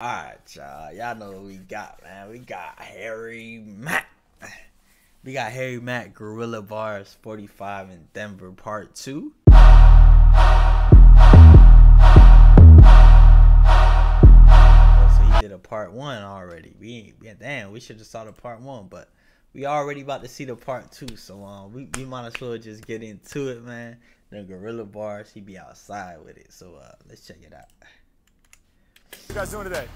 Alright, y'all. Y'all know what we got, man. We got Harry Mack. We got Harry Mack Guerrilla Bars 45 in Denver Part 2. Oh, so he did a part one already. We damn, we should have saw the part one, but we already about to see the part two. So um we, we might as well just get into it, man. The Guerrilla Bars, he be outside with it. So uh let's check it out. You guys doing today?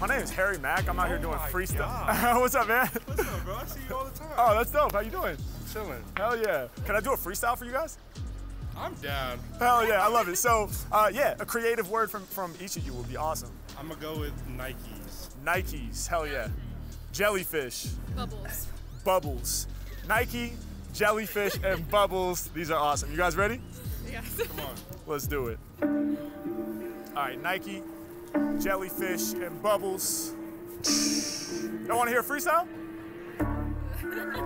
My name is Harry Mack. I'm out here Oh doing my freestyle. God. What's up, man? What's up, bro? I see you all the time. Oh, that's dope. How you doing? chilling. Hell yeah. Can I do a freestyle for you guys? I'm down. Hell yeah, I love it. So, uh, yeah, a creative word from, from each of you would be awesome. I'm gonna go with Nikes. Nikes, hell yeah. Jellyfish, Bubbles. bubbles. Nike, jellyfish, and bubbles. These are awesome. You guys ready? Yes. Come on. Let's do it. All right, Nike, jellyfish, and bubbles. Y'all want to hear a freestyle?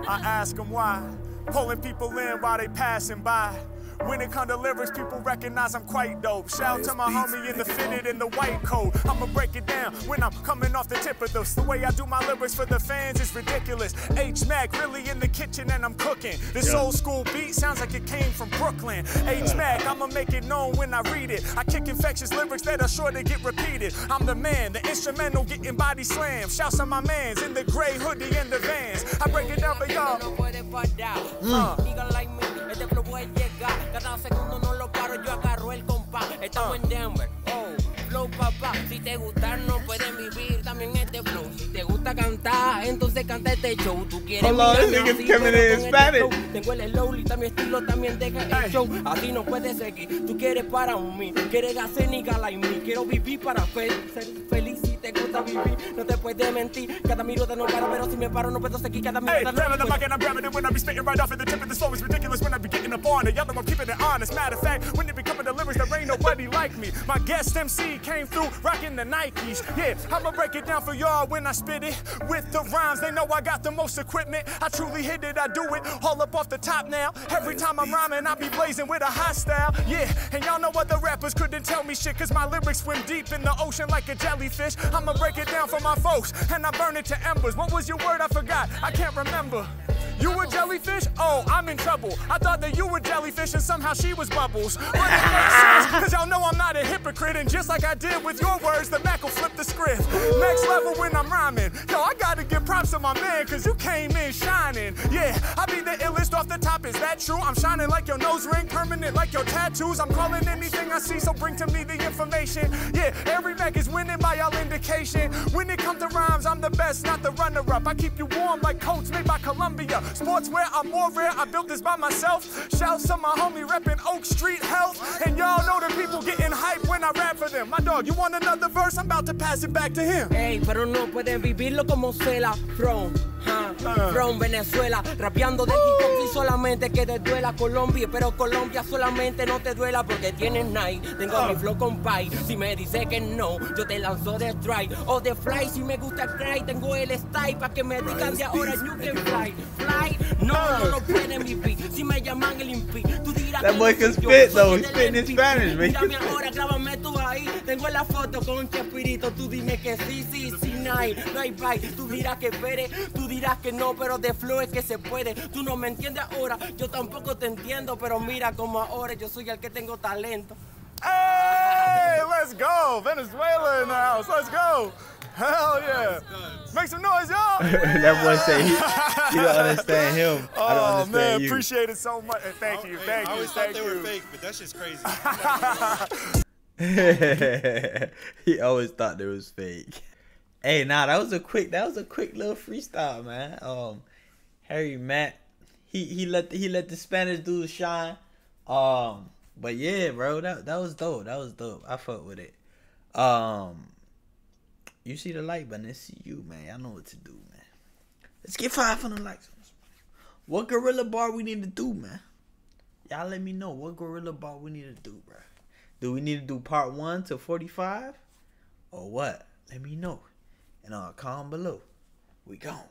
I ask them why, pulling people in while they passing by. When it come to lyrics, people recognize I'm quite dope. Shout out to my homie in the fitted in the white coat. I'ma break it down when I'm coming off the tip of this. The way I do my lyrics for the fans is ridiculous. H Mack really in the kitchen and I'm cooking. This Yeah. old school beat sounds like it came from Brooklyn. H Mack, I'ma make it known when I read it. I kick infectious lyrics that are sure to get repeated. I'm the man, the instrumental getting body slam. Shouts to my mans in the gray hoodie and the vans. I break it down for y'all. no este flow puede llegar. Cada segundo no lo paro, yo agarro el compás. Estamos en Denver, oh, flow papá. Si te gusta, no pueden vivir también este flow. Si te gusta cantar, entonces canta este show. Tú quieres mirarme this nigga's coming in Spanish. Tengo el slowly, mi estilo también deja el show. Así no puedes seguir. Tú quieres para mí, quieres hacer nigga like me. Quiero vivir para ser feliz. Te gusta vivir, no te puedes mentir. Cada minuto no paro, pero si me paro, no puedo seguir. Cada Hey, minuto grabbing the no mic and I'm grabbing it when I be spitting right off at the tip of the flow. It's ridiculous when I be getting up on it. Y'all know I'm keeping it honest. Matter of fact, when it be coming to lyrics, there ain't nobody like me. My guest MC came through rocking the Nikes. Yeah, I'ma break it down for y'all when I spit it. With the rhymes, they know I got the most equipment. I truly hit it, I do it all up off the top now. Every time I'm rhyming, I be blazing with a hot style. Yeah, and y'all know other rappers couldn't tell me shit, cause my lyrics swim deep in the ocean like a jellyfish. I'ma break it down for my folks, and I burn it to embers. What was your word? I forgot. I can't remember. You were jellyfish? Oh, I'm in trouble. I thought that you were jellyfish and somehow she was bubbles. But it makes sense, cause y'all know I'm not a hypocrite. And just like I did with your words, the Mack will flip the script. Next level when I'm rhyming. Yo, I gotta give props to my man, cause you came in shining. Yeah, I be the illest off the top, is that true? I'm shining like your nose ring, permanent like your tattoos. I'm calling anything I see, so bring to me the information. Yeah, every Mac is winning by y'all indication. When it comes to rhymes, I'm the best, not the runner up. I keep you warm like coats by Sportswear, I'm more rare, I built this by myself. Shouts to my homie reppin' Oak Street Health. And y'all know the people getting hype when I rap for them. My dog, you want another verse? I'm about to pass it back to him. Ey, pero no pueden vivirlo como Cela From, from Venezuela Rapeando de hip hop y solamente que te duela Colombia Pero Colombia solamente no te duela porque tienes night Tengo Ah. mi flow con pie Si me dice que no, yo te lanzo de strike O de fly si me gusta cry Tengo el style pa' que me digan de ahora You can fly, fly No, no lo pueden vivir Si me llaman el impi Tú dirás That que boy can spit, though. spitting in. Spanish, man. Mírame ahora, grábame tú ahí. Tengo la foto con Chespirito. Tú dime que sí, sí, sí, no hay, no hay bye. Tú dirás que espere, tú dirás que no, pero de flow es que se puede. Tú no me entiendes ahora, yo tampoco te entiendo, pero mira como ahora yo soy el que tengo talento. Hey, let's go. Venezuela in the house. Let's go. Hell yeah. Make some noise, y'all. that boy say he, he don't understand him. I don't Oh understand man, you. appreciate it so much. And thank you, thank I you, always thank thought they you. were fake, but that's just crazy. he always thought it was fake. Hey, nah, that was a quick. That was a quick little freestyle, man. Um, Harry Mack, he he let he let the Spanish dude shine. Um, but yeah, bro, that that was dope. That was dope. I fuck with it. Um, you see the like button. It's you, man. I know what to do, man. Let's get 500 likes. on this. What guerrilla bar we need to do, man? Y'all let me know what guerrilla bar we need to do, bro. Do we need to do part one to 45? Or what? Let me know. And uh comment below. We gone.